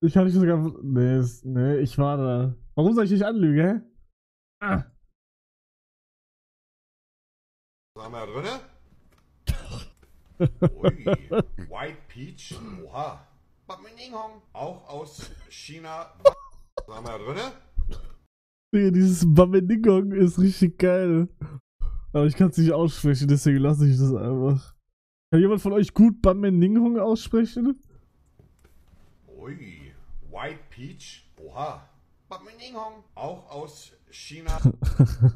Ich hatte sogar. Nee, ist- nee, ich war da. Warum soll ich dich anlügen, hä? Ah. Was haben wir da drinne? Ui, White Peach, oha. Bameninghong, auch aus China. Was haben wir da drinne? Digga, dieses Bameningong ist richtig geil. Aber ich kann es nicht aussprechen, deswegen lasse ich das einfach. Kann jemand von euch gut Bameningong aussprechen? White Peach, oha. Auch aus China.